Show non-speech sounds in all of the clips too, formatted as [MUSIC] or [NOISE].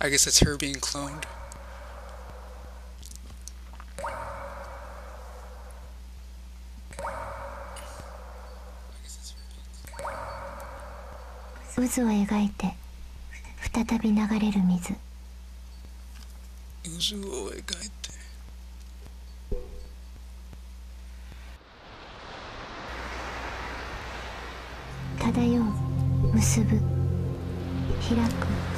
I guess that's her being cloned. 渦を描いて再び流れる水渦を描いて漂う結ぶ開く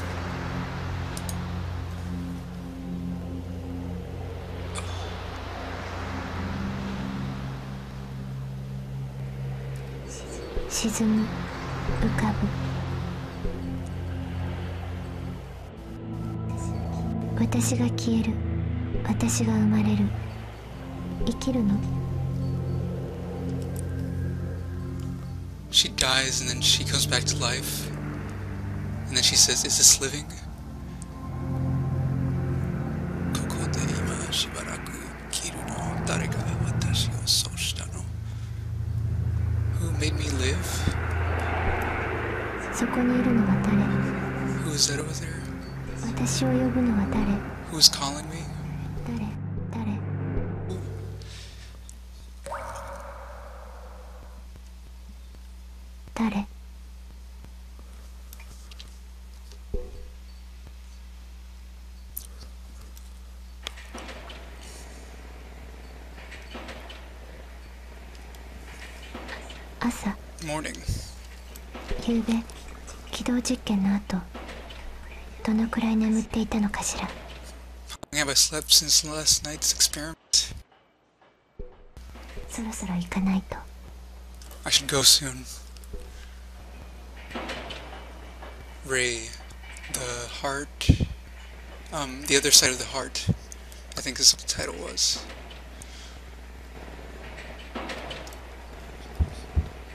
沈み浮かぶ私が消える私が生まれる生きるの She dies and then she comes back to life. And then she says, Is this living? morning. ゆうべ軌道実験の後どのくらい眠っていたのかしら Have I slept since last night's experiment? I should go soon. Rei, the heart, um, the other side of the heart, I think is what the title was.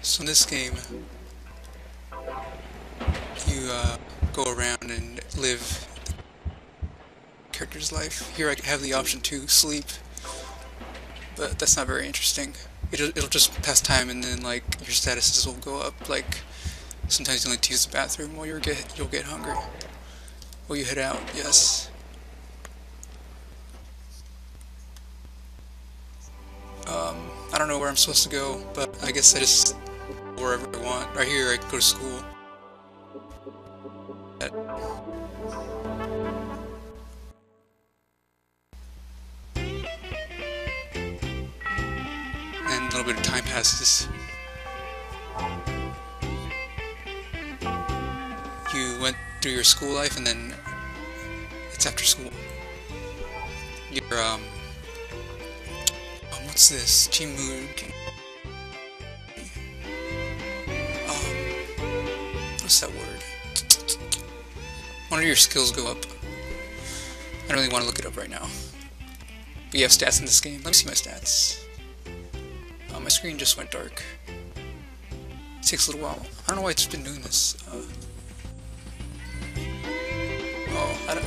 So in this game, you uh, go around and live the character's life. Here I have the option to sleep, but that's not very interesting. It'll, it'll just pass time and then like your statuses will go up. Like sometimes you only to use the bathroom while you're get you'll get hungry. Will you head out? Yes. Um, I don't know where I'm supposed to go, but I guess I just wherever I want. Right here, I can go to school. And a little bit of time passes. You went through your school life and then it's after school. You're, um, um what's this? Team Chimu. What's that word? One of your skills go up. I don't really want to look it up right now. But you have stats in this game. Let me see my stats. Uh, my screen just went dark. It takes a little while. I don't know why it's been doing this. Uh, oh, I don't.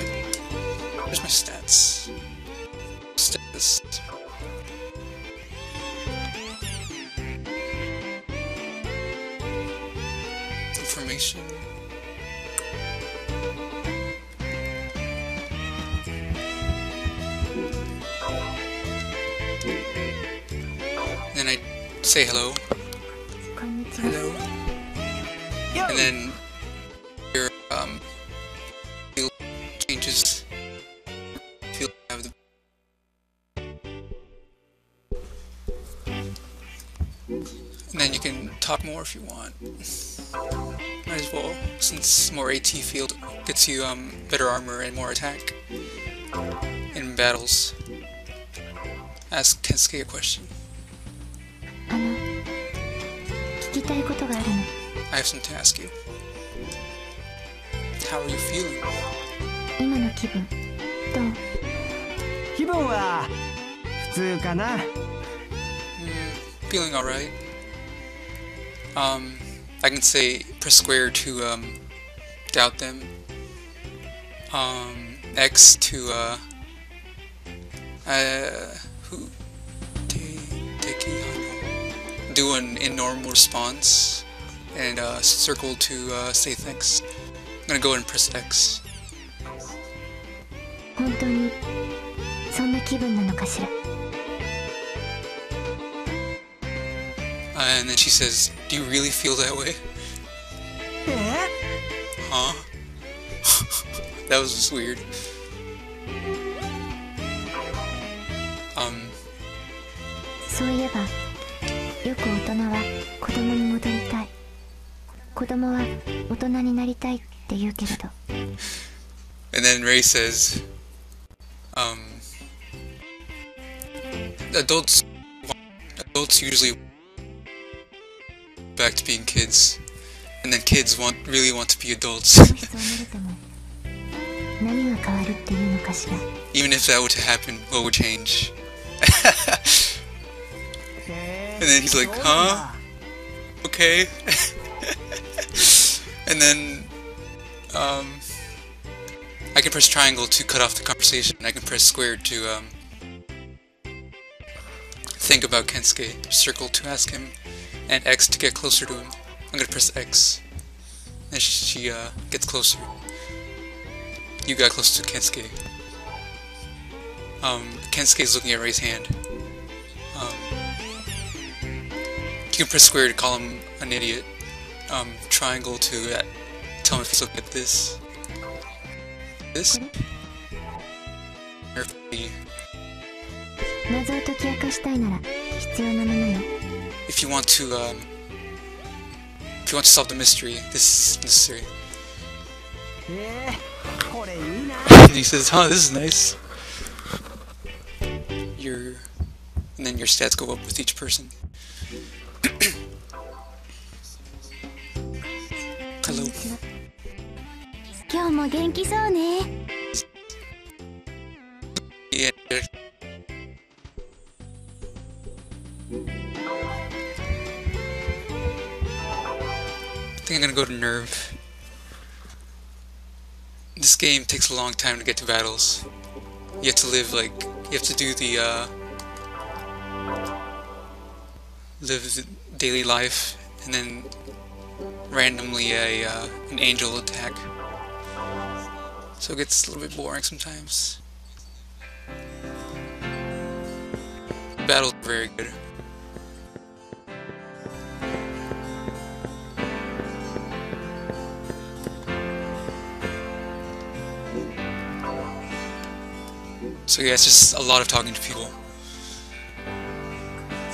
Where's my stats? Status. information. Then I say hello. Hello. And then your um, field changes. Field have the and then you can talk more if you want Might as well, since more AT field gets you um better armor and more attack in battles. Ask Kensuke a question. あの聞きたいことがあるの I have something to ask you. How are you feeling? 今の気分どう気分は普通かな Feeling alright. Um, I can say press square to um, doubt them. Um, X to uh, uh, who? Te- Tekihano. Do an in normal response, and uh, circle to uh, say thanks. I'm gonna go ahead and press X. 本当にそんな気分なのかしら and then she says, Do you really feel that way? Huh? [LAUGHS] that was just weird. Um. そういえば、よく大人は子供に戻りたい。子供は大人になりたいって言うけれど。And then Rei says, um, adults, adults usually back to being kids, and then kids want really want to be adults. [LAUGHS] Even if that were to happen, what would change? [LAUGHS] and then he's like, huh? Okay. [LAUGHS] and then, um, I can press triangle to cut off the conversation. I can press square to, um, think about Kensuke, circle to ask him and X to get closer to him. I'm gonna press X. And she uh, gets closer. You got close to Kensuke. Um, Kensuke is looking at Rei's hand. Um, you can press square to call him an idiot. Um, triangle to uh, tell him if he's looking at this. This? Or 謎を解き明かしたいなら必要なものよ。if you want to, um, if you want to solve the mystery, this is necessary. he says, huh, this is nice. Your, and then your stats go up with each person. [CLEARS THROAT] Hello. Go to NERV. This game takes a long time to get to battles. You have to live like you have to do the uh live the daily life and then randomly a uh, an angel attack. So it gets a little bit boring sometimes. Battles are very good. So yeah, it's just a lot of talking to people.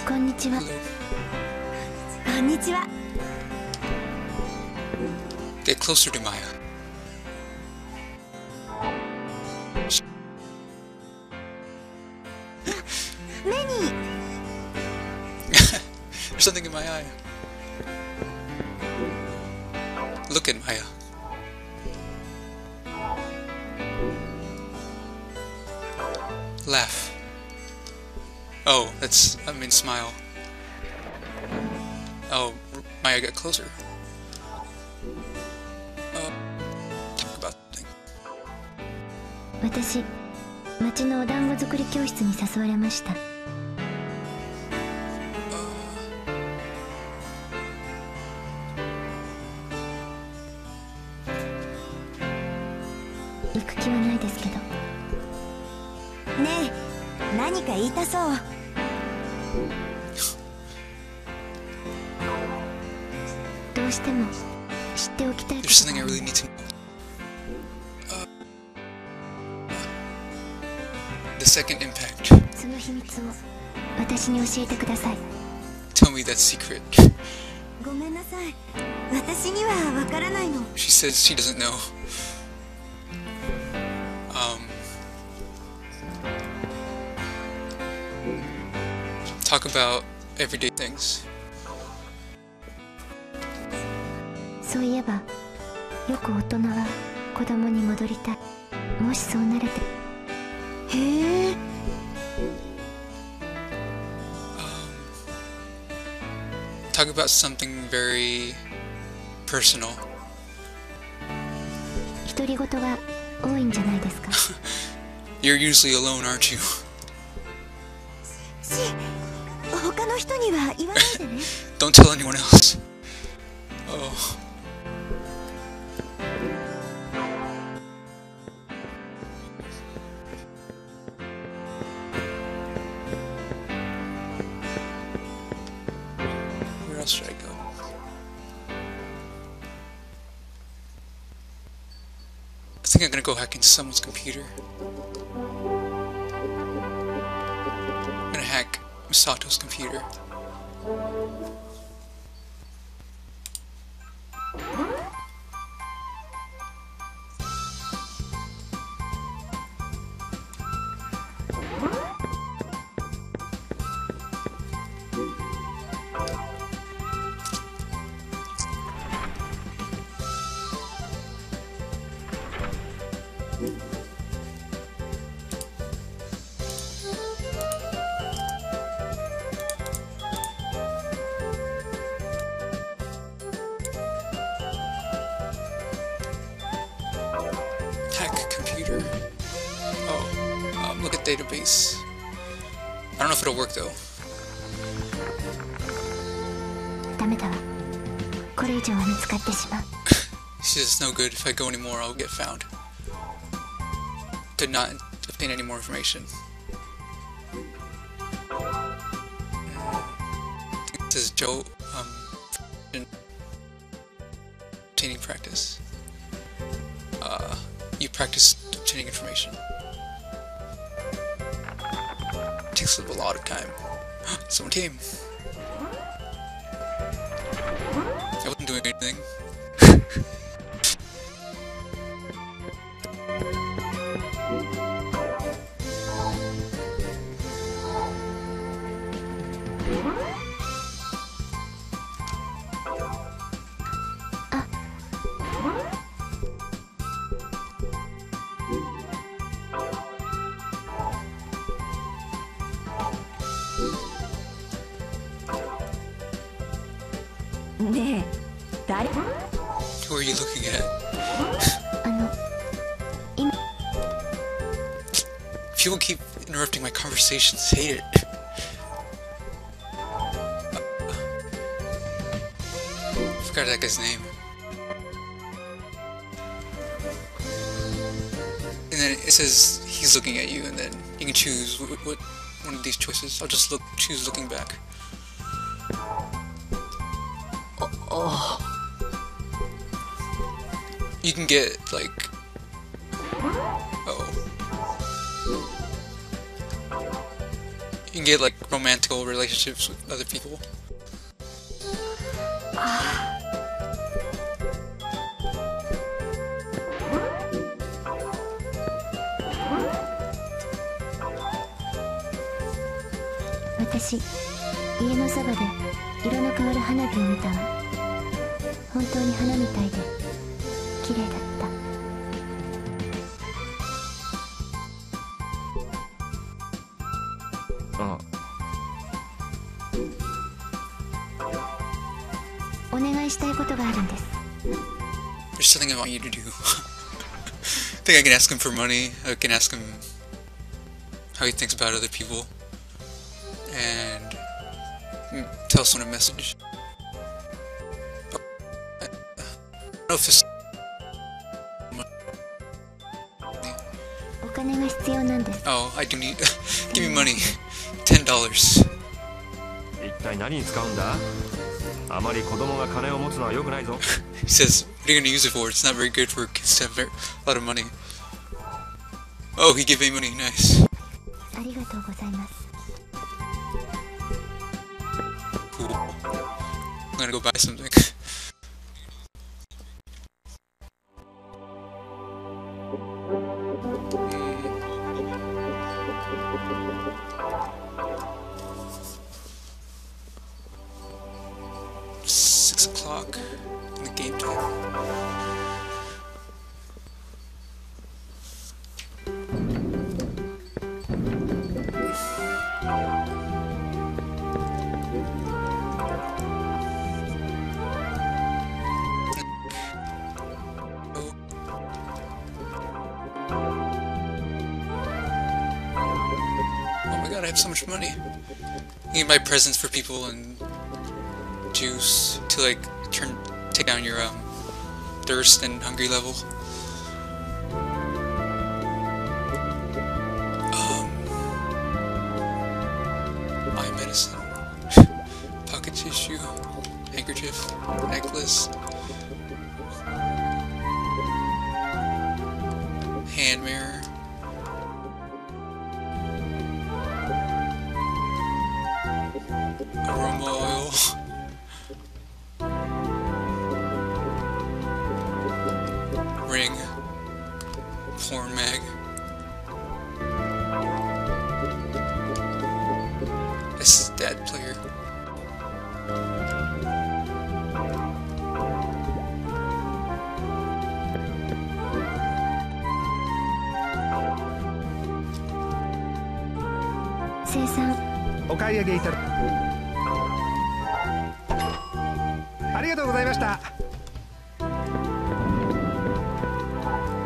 Konnichiwa. Konnichiwa. Get closer to Maya. [GASPS] [LAUGHS] There's something in my eye. Look at Maya. Laugh. Oh, that's, I mean, smile. Oh, Maya got closer. Uh, talk about something. 私町のお団子作り教室に誘われました どうしても知っておきたいこ There's と something が I ある really need to know. Uh, the second impact. その秘密を私に教えてください Tell me that secret. ごめんなさい私にはわからないの She says she doesn't know. Um, talk about everyday things. いえばよく大人は子供に戻りたいもしそうなれてへえ Talk about something very personal. 独り言が多いんじゃないですか You're usually alone, aren't you? し他の人には言わないでね Don't tell anyone else. Oh. Gonna go hack into someone's computer. I'm gonna hack Misato's computer. database. I don't know if it'll work though. [LAUGHS] she says it's no good. If I go anymore, I'll get found. Could not obtain any more information. Who are you looking at? [LAUGHS] People keep interrupting my conversations. Hate it. Guy's name. And then it says he's looking at you, and then you can choose what, what one of these choices. I'll just look choose looking back. Oh. oh. You can get like oh. You can get like romantical relationships with other people. Ah. 私家のそばで色の変わる花火を見たわ本当に花みたいで綺麗だったあお願いしたいことがあるんです There's something I want you to do. I think I can ask him for money. I can ask him how he thinks about other people. Mm, tell someone a message. Oh, if this. お金が必要なんです Oh, I do need. Give me money. Ten dollars. 一体何に使うんだあまり子供が金を持つのは良くないぞ He says, "What are you gonna use it for? It's not very good for kids to have ver- a lot of money." Oh, he gave me money. Nice. ありがとうございます gonna go buy something. [LAUGHS] my god, I have so much money. You can buy presents for people and juice to like turn take down your um thirst and hungry level. Um eye medicine. [LAUGHS] Pocket tissue, handkerchief, necklace. 生産お買い上げいただありがとうございました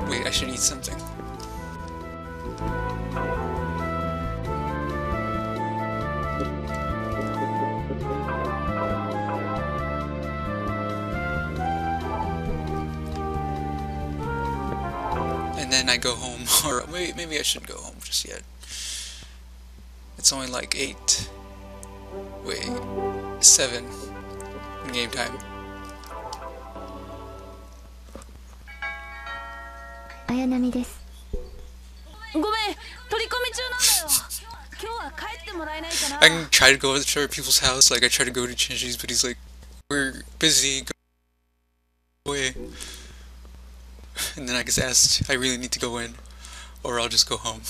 Wait, I should eat something. And then I go home, [LAUGHS] or wait, maybe I shouldn't go home just yet. It's only like 8. Wait, 7 in game time. Ayanami です。ごめん、取り込み中なんだよ。I can try to go to other people's house, like I try to go to Shinji's, but he's like, we're busy, go away. And then I get asked, I really need to go in, or I'll just go home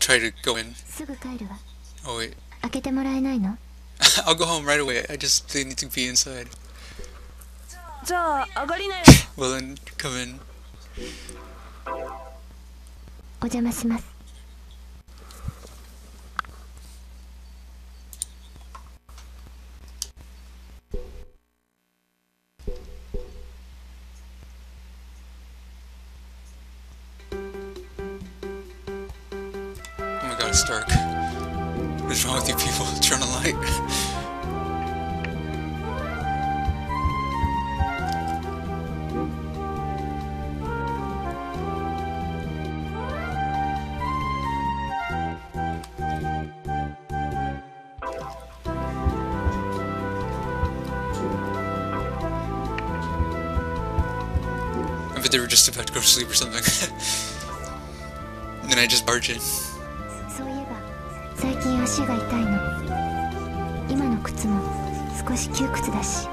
I'll try to go in. すぐ帰るわ Oh wait, 開けてもらえないの [LAUGHS] I'll go home right away. I just they need to be inside. じゃあ上がりなよ [LAUGHS] Well then, come in. お邪魔します just about to go to sleep or something. [LAUGHS] and then I just barge in. そういえば最近足が痛いの今の靴も少し窮屈だし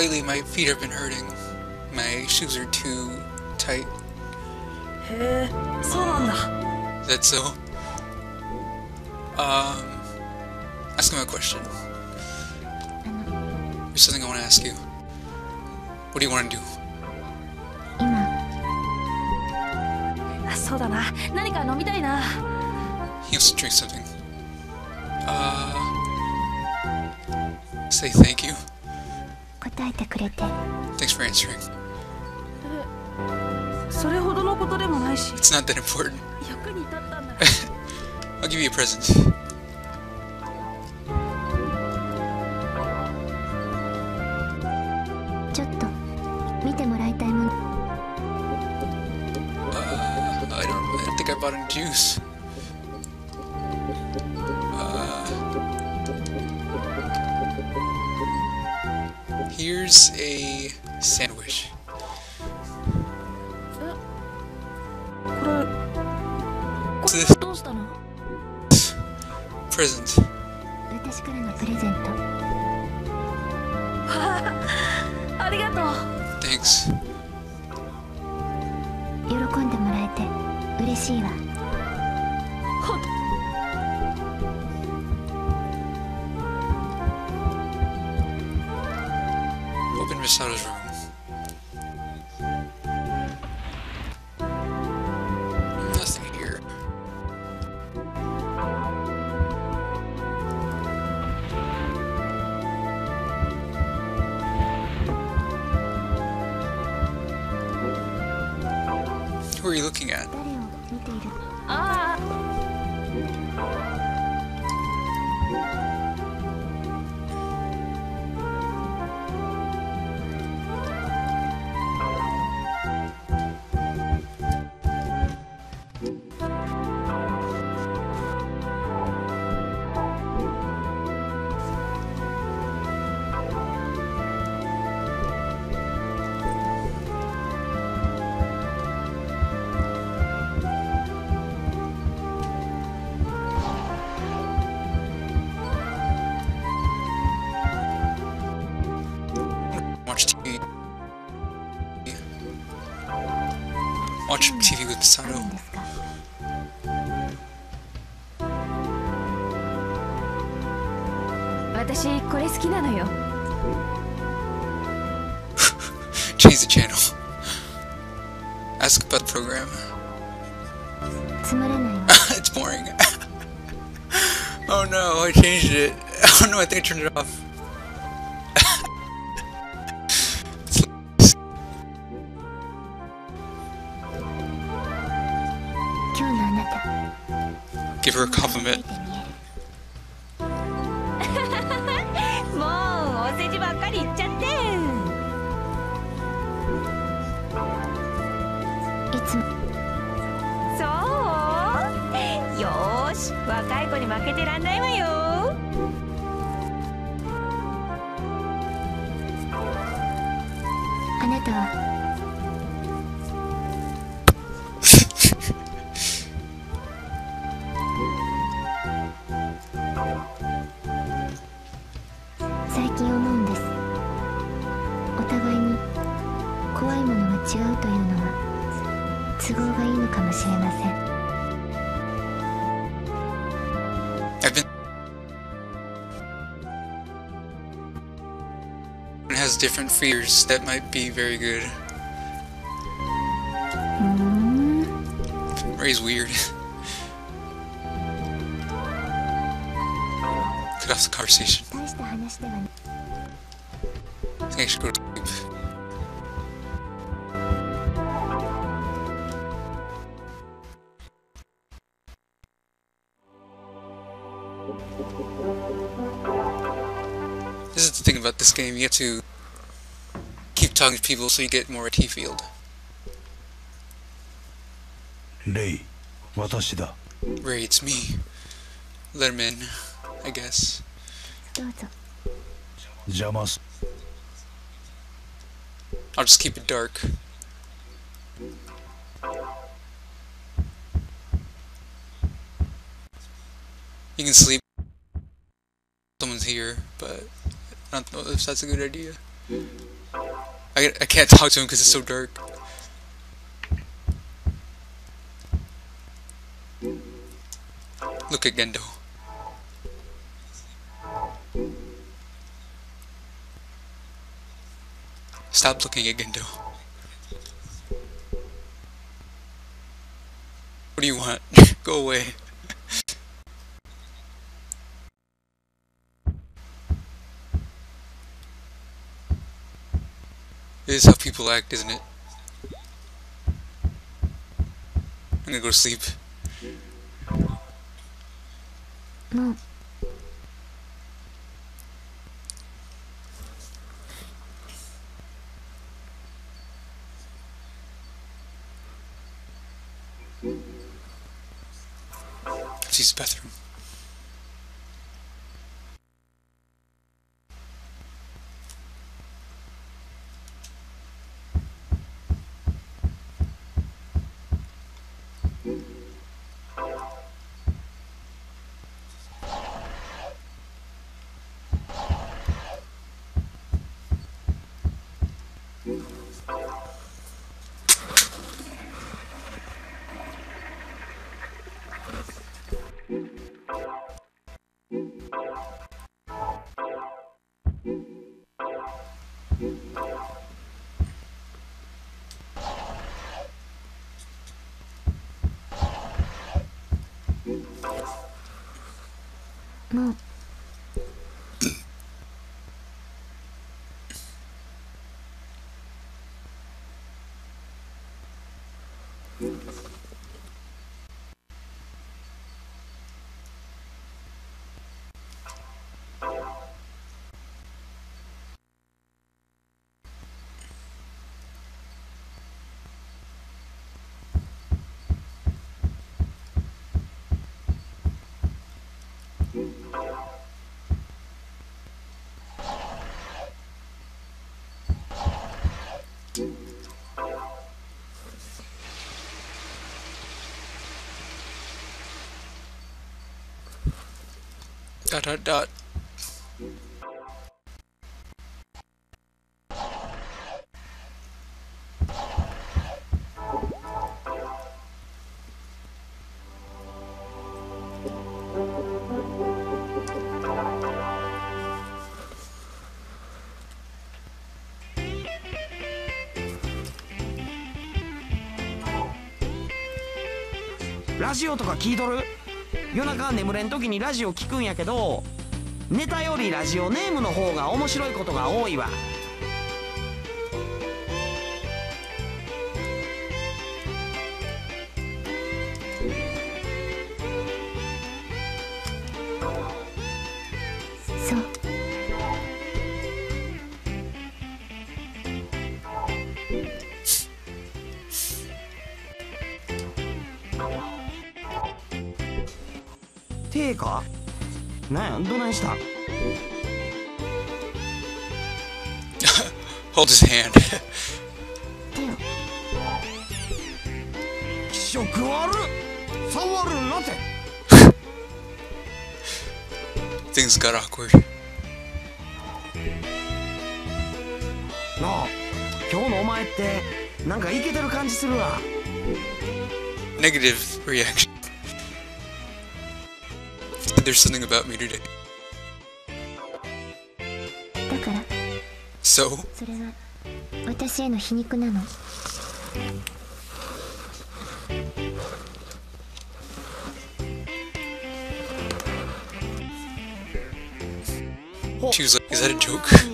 Lately, my feet have been hurting. My shoes are too tight. へえそうなんだ Is that so? Um, ask him a question. あの There's something I want to ask you. What do you want to do? 今あそうだな何か飲みたいな He wants to drink something. Uh, say thank you. 答えてくれて Thanks for answering. It's not that important. I'll give you a present. Uh, I don't I think I bought any juice. You looking at? watch TV with the sound open. [LAUGHS] Change the channel. Ask about the program. [LAUGHS] it's boring. [LAUGHS] oh no, I changed it. Oh no, I think I turned it off. あ has different fears that might be very good. Mm-hmm. Rei's weird. Cut off the conversation. I think I should go to sleep. This is the thing about this game, you have to talking to people so you get more T field. Rei, Rei, it's me. Let him in, I guess. Jamas. I'll just keep it dark. You can sleep. Someone's here, but I don't know if that's a good idea. I, I can't talk to him because it's so dark. Look at Gendo. Stop looking at Gendo. What do you want? [LAUGHS] Go away. This is how people act, isn't it? I'm gonna go to sleep. も Thanks. dot dot dot. ラジオとか聞いとる？夜中眠れん時にラジオ聞くんやけどネタよりラジオネームの方が面白いことが多いわ。Hold his hand. [LAUGHS] Things got awkward. Negative reaction. There's something about me today. So, それは私への皮肉なの she was like, is that a joke?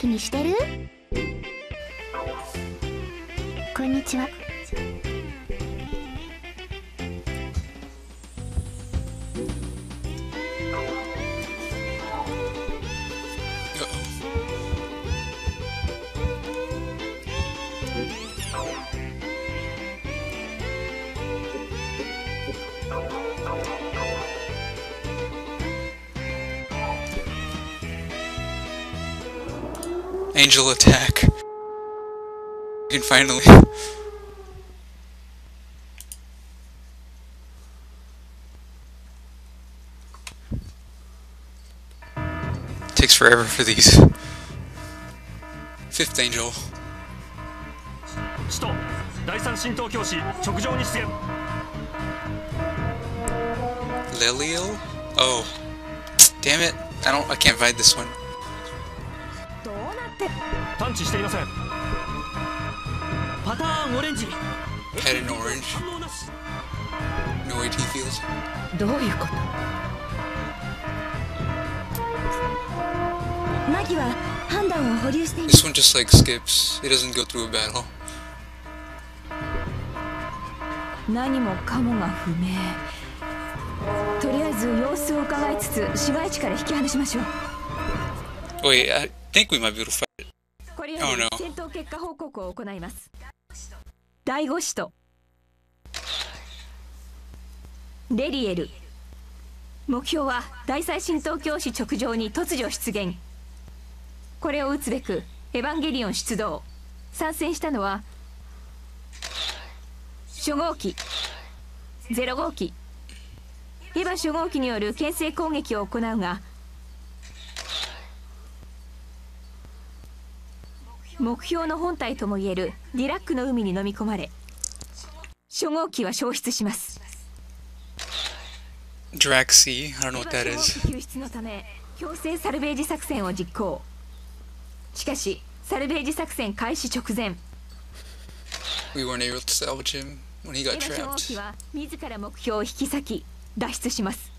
気にしてる？こんにちは。Angel attack. We can finally. [LAUGHS] Takes forever for these. Fifth Angel. 使徒第三神道教師直上に出現 Lilial? Oh. Damn it. I don't I can't find this one. どうなって探知していませんパターンオレンジ Head in orange. 反応なし No AT field. どういうことマギは判断を保留していま This one just like skips. It doesn't go through a battle. 何もかもが不明とりあえず様子を伺いつつ市街地から引き離しましょう Wait, I think we might be able to fight 結果報告を行います。第5使徒。レリエル。目標は大最新東京市直上に突如出現。これを撃つべくエヴァンゲリオン出動。参戦したのは初号機。0号機。エヴァ初号機による牽制攻撃を行うが目標の本体ともいえるディラックの海に飲み込まれ初号機は消失します Draxi. I don't know what that is. 機救出のため強制サルベージ作戦を実行しかしサルベージ作戦開始直前 We weren't able to salvage him when he エ got trapped. 機は自ら目標を引き裂き脱出します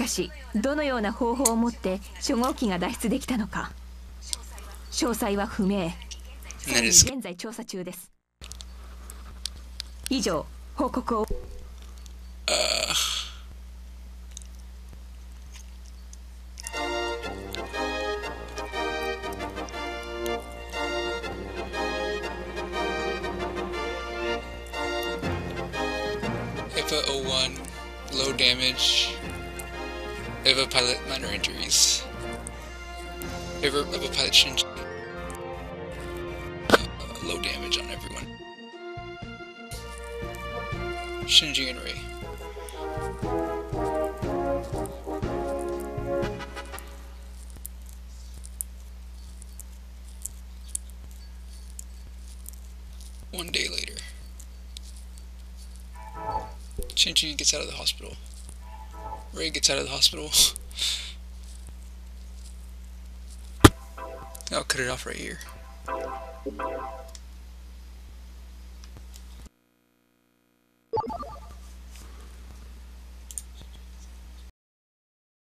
かしどのような方法をもって初号機が脱出できたのか詳細は不明現在調査中です以上報告を Eva 01. Low damage. Over pilot minor injuries. Over level pilot change. Uh, low damage on everyone. Shinji and Rei. One day later, Shinji gets out of the hospital. Rei gets out of the hospital. [LAUGHS] I'll cut it off right here.